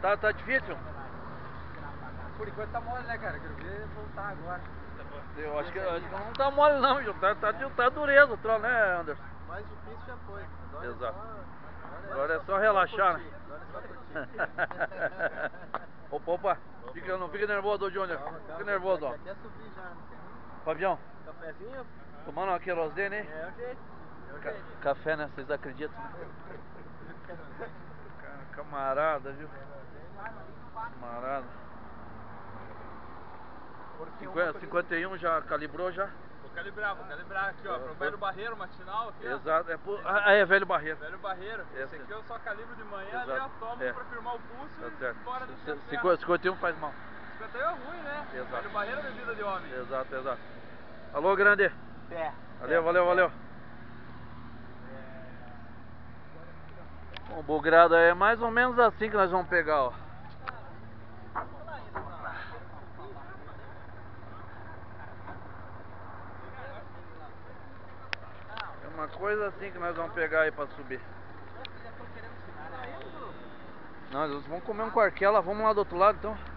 Tá, tá difícil? Por enquanto tá mole, né, cara? Quero ver voltar agora. Eu acho que, acho que não tá mole não, Gil. Tá, tá, tá dureza o troll, né, Anderson? Mais difícil já foi. Agora Exato. É só, Agora é só relaxar, né? Agora é opa, opa. Fica, não fica nervoso, Júnior. Fica nervoso, ó. Quer até subir já, né? Fabião, Cafezinho? tomando uma querosene, hein? É o jeito. É o Ca- jeito. café, né? Vocês acreditam? Ca- Camarada, viu? Camarada. Porque uma 50, coisa- 51 já calibrou já? Vou calibrar, vou calibrar aqui, ó, pro velho barreiro matinal aqui, ó. Exato. É por... Ah, é velho barreiro. Velho barreiro. Esse. Esse aqui eu só calibro de manhã, ali Exato. eu tomo É. pra firmar o pulso Tá e certo. fora do C- tempo. 50, 51 faz mal. 51 é ruim, né? Exato. Velho barreiro é bebida de homem. Exato, exato. Alô, grande. Pé. Valeu, valeu, valeu. Bom, bugrado é mais ou menos assim que nós vamos pegar, ó. É uma coisa assim que nós vamos pegar aí pra subir. Nós vamos comer um quarquela, vamos lá do outro lado então.